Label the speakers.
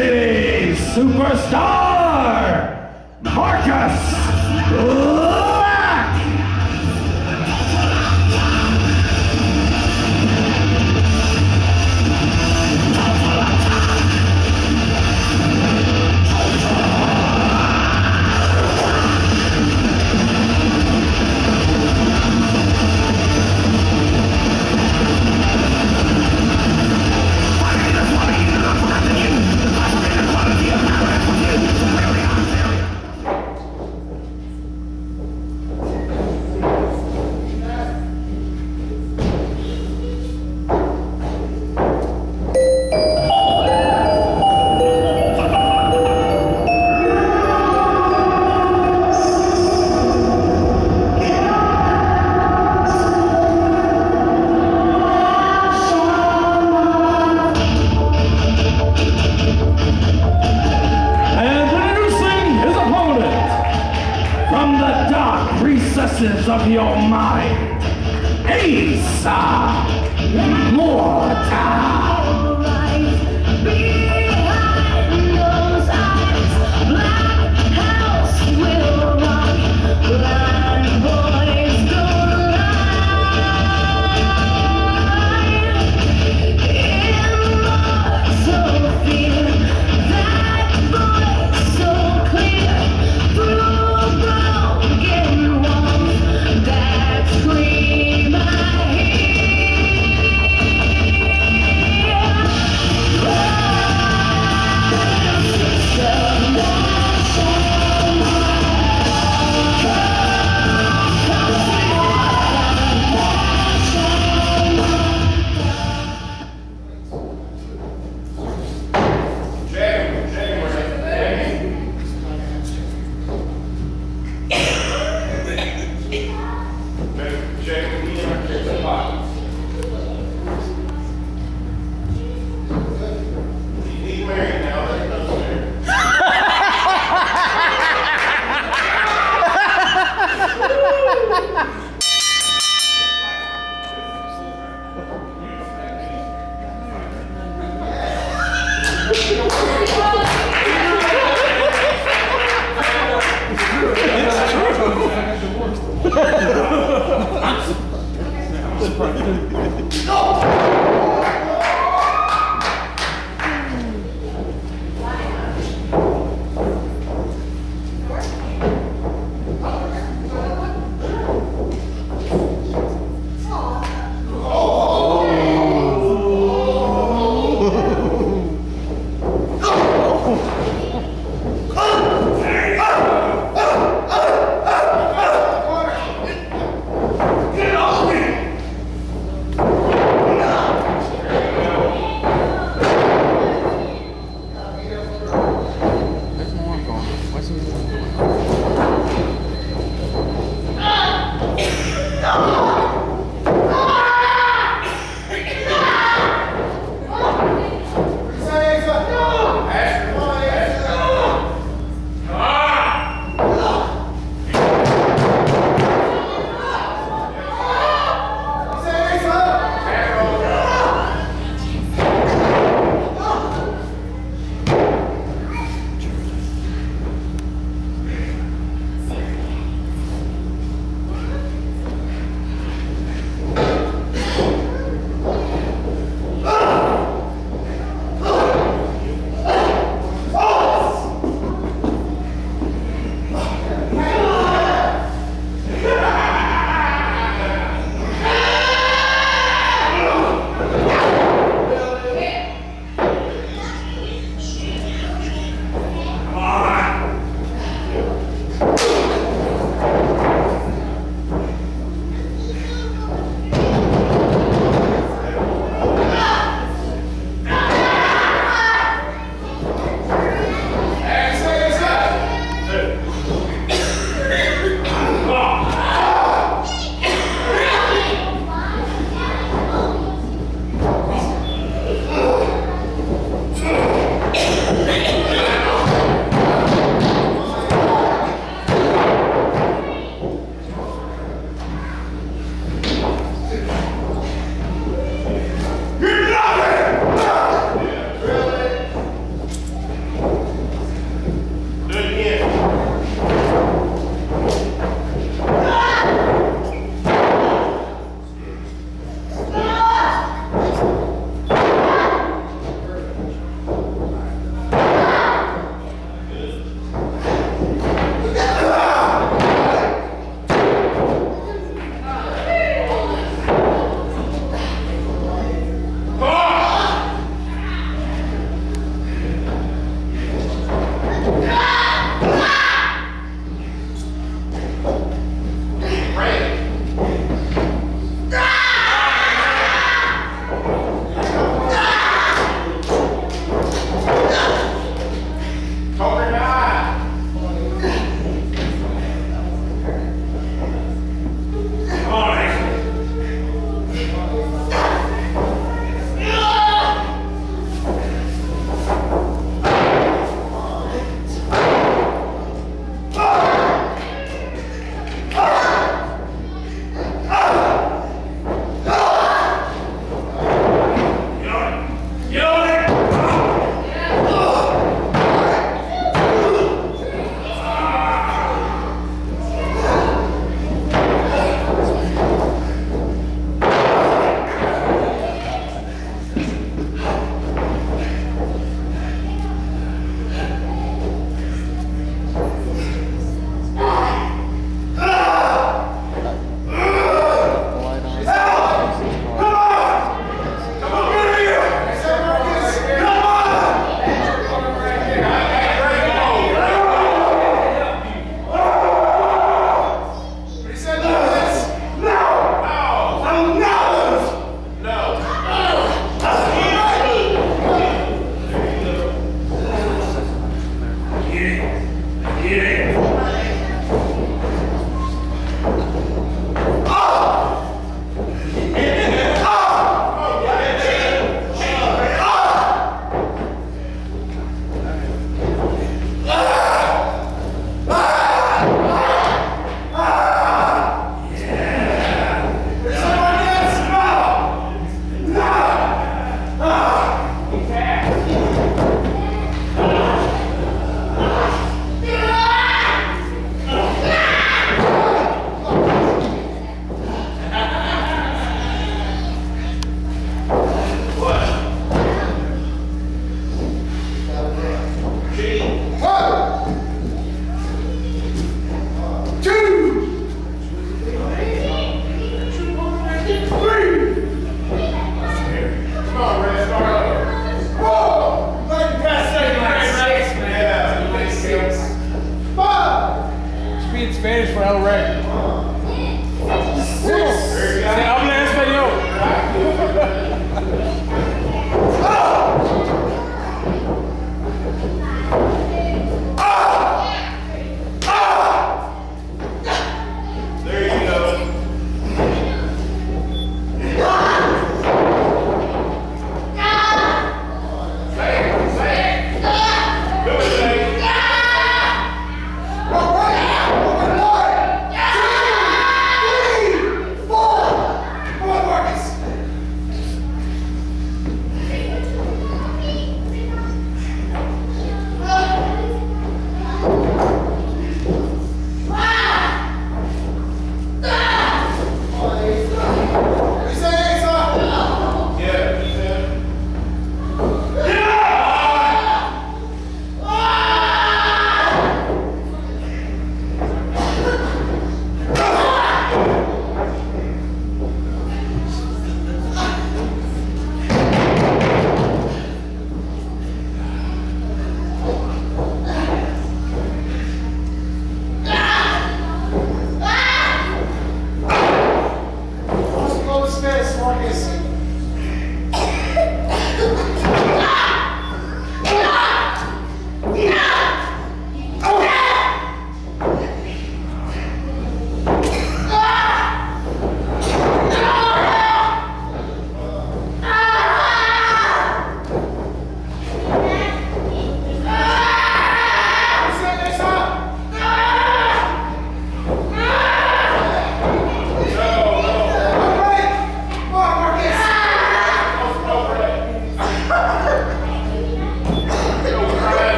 Speaker 1: City superstar, Marcus recesses of your mind, Asa ah. Mortal.
Speaker 2: Scream
Speaker 3: no!